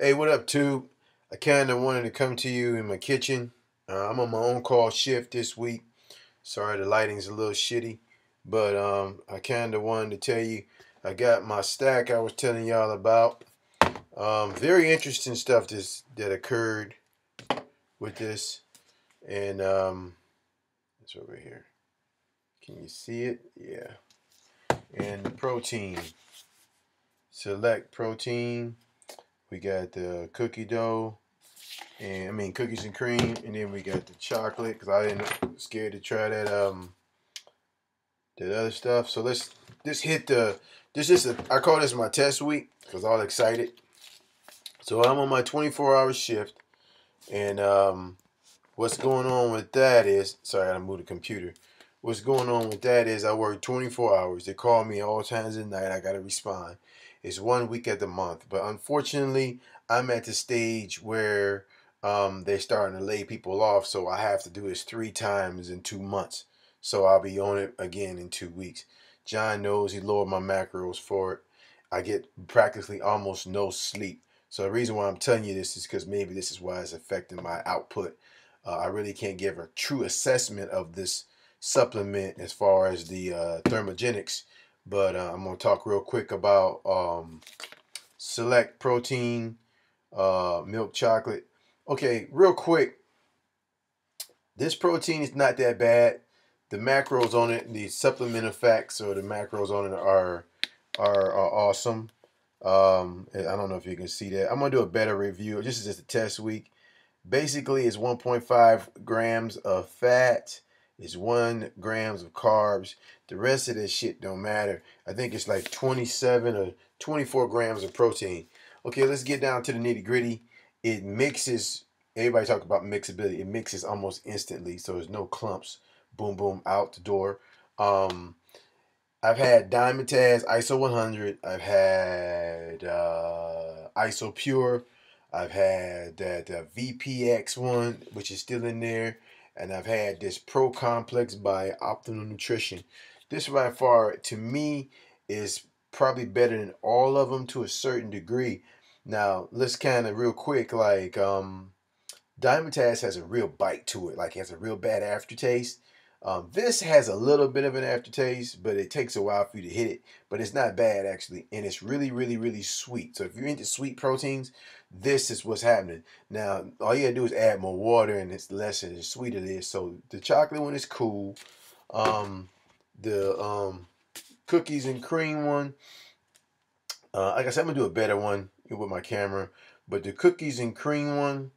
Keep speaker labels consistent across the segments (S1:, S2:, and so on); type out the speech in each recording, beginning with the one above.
S1: Hey, what up, tube? I kind of wanted to come to you in my kitchen. Uh, I'm on my own call shift this week. Sorry, the lighting's a little shitty, but um, I kind of wanted to tell you I got my stack I was telling y'all about. Um, very interesting stuff this that occurred with this, and um, it's over here. Can you see it? Yeah. And protein. Select protein we got the cookie dough, and I mean cookies and cream, and then we got the chocolate because I didn't scared to try that um that other stuff. So let's just hit the this is a, I call this my test week because I'm all excited. So I'm on my 24 hour shift, and um, what's going on with that is sorry I gotta move the computer. What's going on with that is I work 24 hours. They call me all times of night. I gotta respond. It's one week at the month. But unfortunately, I'm at the stage where um, they're starting to lay people off. So I have to do this three times in two months. So I'll be on it again in two weeks. John knows he lowered my macros for it. I get practically almost no sleep. So the reason why I'm telling you this is because maybe this is why it's affecting my output. Uh, I really can't give a true assessment of this supplement as far as the uh, thermogenics but uh, I'm going to talk real quick about um, select protein, uh, milk chocolate. Okay, real quick. This protein is not that bad. The macros on it, the supplement effects or the macros on it are are, are awesome. Um, I don't know if you can see that. I'm gonna do a better review. This is just a test week. Basically, it's 1.5 grams of fat, is one grams of carbs. The rest of this shit don't matter. I think it's like 27 or 24 grams of protein. Okay, let's get down to the nitty gritty. It mixes, everybody talk about mixability. It mixes almost instantly, so there's no clumps. Boom, boom, out the door. Um, I've had Dymatize ISO 100. I've had uh, ISO Pure. I've had that uh, VPX one, which is still in there and I've had this Pro Complex by Optimum Nutrition. This by far, to me, is probably better than all of them to a certain degree. Now, let's kind of real quick, like, um, Dymatize has a real bite to it, like, it has a real bad aftertaste. Um, this has a little bit of an aftertaste, but it takes a while for you to hit it. But it's not bad actually, and it's really, really, really sweet. So if you're into sweet proteins, this is what's happening. Now all you gotta do is add more water, and it's less and the sweeter it is. So the chocolate one is cool. Um, the um, cookies and cream one, uh, like I said, I'm gonna do a better one with my camera. But the cookies and cream one,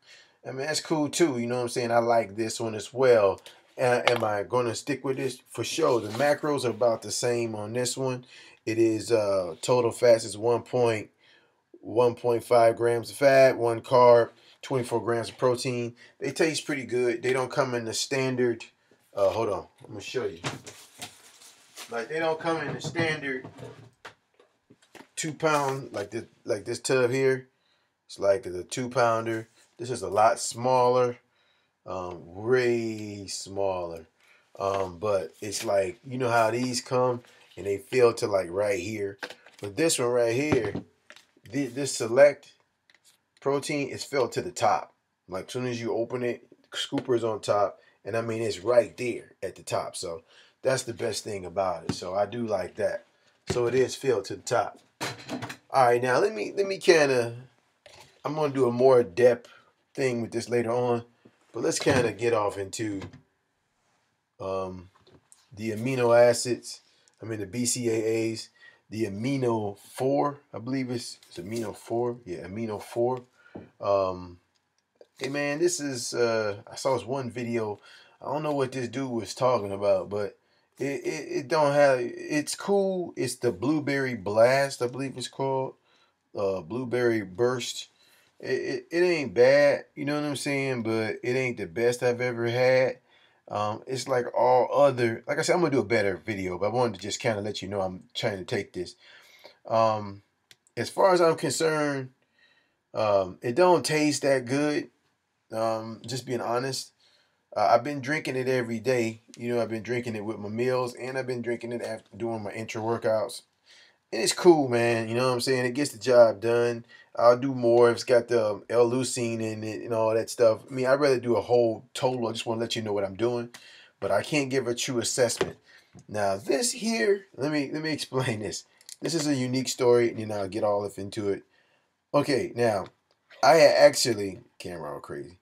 S1: I mean that's cool too. You know what I'm saying? I like this one as well. Uh, am I going to stick with this? For sure. The macros are about the same on this one. It is uh, total fat is 1.1.5 grams of fat, one carb, 24 grams of protein. They taste pretty good. They don't come in the standard. Uh, hold on. I'm to show you. Like they don't come in the standard two pound like this like this tub here. It's like the two pounder. This is a lot smaller um, way smaller. Um, but it's like, you know how these come and they fill to like right here. But this one right here, this select protein is filled to the top. Like as soon as you open it, scooper's on top. And I mean, it's right there at the top. So that's the best thing about it. So I do like that. So it is filled to the top. All right, now let me let me kind of. I'm gonna do a more depth thing with this later on. But let's kind of get off into um, the amino acids. I mean the BCAAs, the amino four. I believe it's, it's amino four. Yeah, amino four. Um, hey man, this is uh, I saw this one video. I don't know what this dude was talking about, but it, it, it don't have. It's cool. It's the blueberry blast. I believe it's called. Uh, blueberry burst it, it, it ain't bad, you know what I'm saying? But it ain't the best I've ever had. Um, it's like all other, like I said, I'm gonna do a better video, but I wanted to just kind of let you know I'm trying to take this. Um, as far as I'm concerned, um, it don't taste that good. Um, just being honest, uh, I've been drinking it every day. You know, I've been drinking it with my meals, and I've been drinking it after doing my intra workouts. And it's cool, man. You know what I'm saying? It gets the job done. I'll do more. If it's got the L-leucine in it and all that stuff. I mean, I'd rather do a whole total. I just want to let you know what I'm doing, but I can't give a true assessment. Now, this here, let me let me explain this. This is a unique story, and you know, I'll get all up into it. Okay, now, I had actually camera all crazy.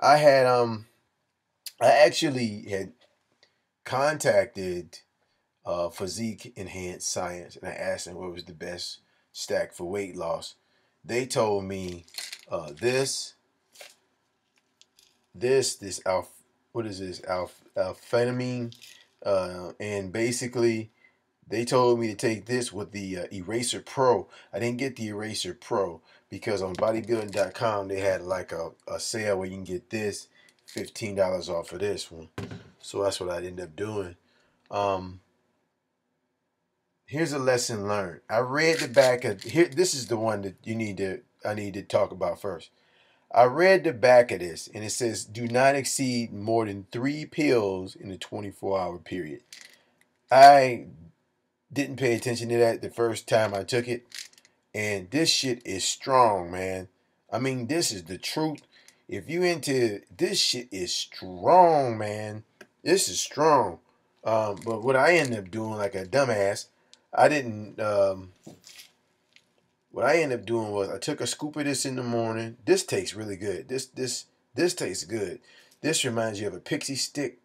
S1: I had um, I actually had contacted uh, Physique Enhanced Science, and I asked them what was the best stack for weight loss. They told me uh, this, this, this alpha, what is this alpha, amphetamine, uh, and basically they told me to take this with the uh, Eraser Pro. I didn't get the Eraser Pro because on bodybuilding.com they had like a, a sale where you can get this $15 off of this one. So that's what I ended up doing. Um, here's a lesson learned. I read the back of here. This is the one that you need to I need to talk about first. I read the back of this and it says do not exceed more than three pills in a 24 hour period. I didn't pay attention to that the first time I took it. And this shit is strong, man. I mean, this is the truth. If you into this shit is strong, man. This is strong. Um, but what I end up doing like a dumbass, I didn't um, what I ended up doing was I took a scoop of this in the morning. This tastes really good. This this this tastes good. This reminds you of a pixie stick.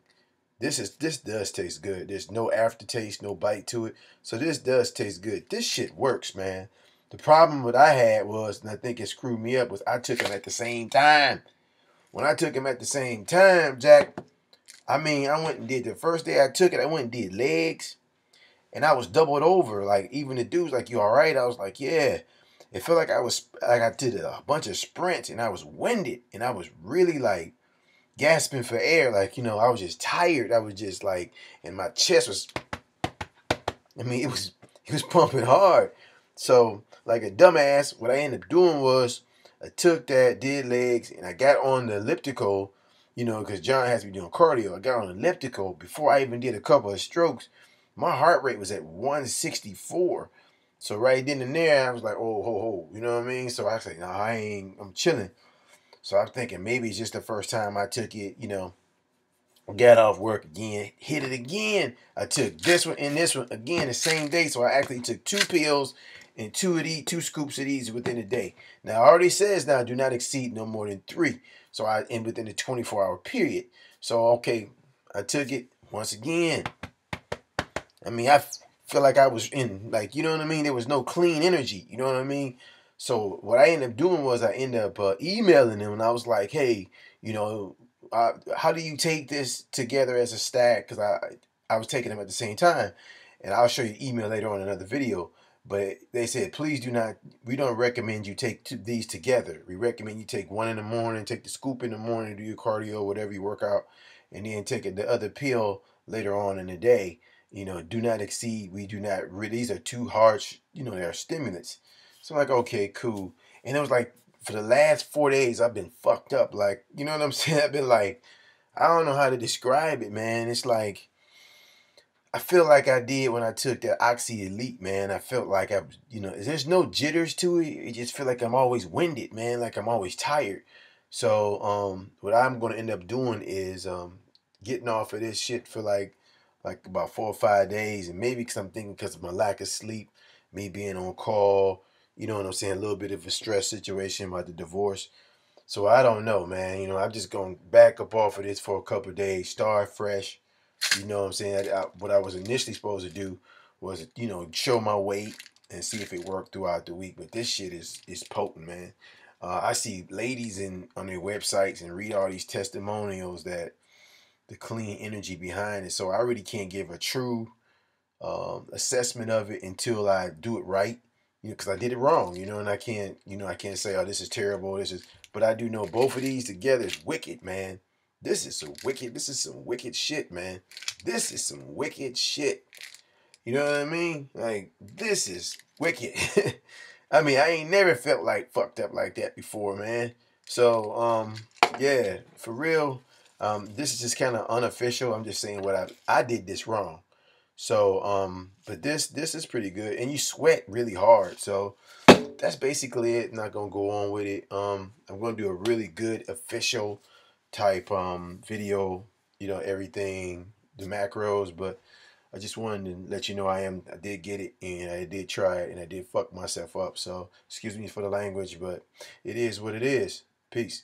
S1: This is this does taste good. There's no aftertaste, no bite to it. So this does taste good. This shit works, man. The problem what I had was, and I think it screwed me up, was I took them at the same time. When I took them at the same time, Jack, I mean, I went and did the first day I took it, I went and did legs, and I was doubled over. Like even the dudes, like you all right? I was like, yeah. It felt like I was like I did a bunch of sprints and I was winded and I was really like gasping for air. Like you know, I was just tired. I was just like, and my chest was. I mean, it was it was pumping hard. So like a dumbass, what I ended up doing was I took that, did legs, and I got on the elliptical, you know, because John has to be doing cardio. I got on the elliptical before I even did a couple of strokes. My heart rate was at 164. So right then and there, I was like, oh, ho, ho, you know what I mean? So I like, no, I ain't, I'm chilling. So I'm thinking maybe it's just the first time I took it, you know, got off work again, hit it again. I took this one and this one again the same day. So I actually took two pills and two of these, two scoops of these within a day. Now, it already says now do not exceed no more than three. So I in within the 24 hour period. So okay, I took it once again. I mean, I feel like I was in like you know what I mean. There was no clean energy. You know what I mean. So what I ended up doing was I ended up uh, emailing them, and I was like, hey, you know, how do you take this together as a stack? Because I I was taking them at the same time, and I'll show you email later on another video. But they said, please do not, we don't recommend you take these together. We recommend you take one in the morning, take the scoop in the morning, do your cardio, whatever you work out, and then take the other pill later on in the day. You know, do not exceed. We do not, these are too harsh, you know, they're stimulants. So I'm like, okay, cool. And it was like, for the last four days, I've been fucked up. Like, you know what I'm saying? I've been like, I don't know how to describe it, man. It's like, I feel like I did when I took that Oxy Elite, man. I felt like I, you know, there's no jitters to it. It just feel like I'm always winded, man. Like I'm always tired. So, um, what I'm gonna end up doing is um, getting off of this shit for like, like about four or five days, and maybe because I'm thinking because of my lack of sleep, me being on call, you know what I'm saying, a little bit of a stress situation about the divorce. So I don't know, man. You know, I'm just gonna back up off of this for a couple days, start fresh you know what I'm saying? I, what I was initially supposed to do was, you know, show my weight and see if it worked throughout the week. But this shit is is potent, man. Uh, I see ladies in on their websites and read all these testimonials that the clean energy behind it. So I really can't give a true um, assessment of it until I do it right. You know, because I did it wrong. You know, and I can't, you know, I can't say, oh, this is terrible. This is, but I do know both of these together is wicked, man. This is some wicked, this is some wicked shit, man. This is some wicked shit. You know what I mean? Like, this is wicked. I mean, I ain't never felt like fucked up like that before, man. So, um, yeah, for real, um, this is just kind of unofficial. I'm just saying what I I did this wrong. So, um, but this this is pretty good, and you sweat really hard. So, that's basically it. Not gonna go on with it. Um, I'm gonna do a really good official type um video. You know everything, the macros, but I just wanted to let you know I am I did get it and I did try it and I did fuck myself up. So excuse me for the language, but it is what it is. Peace.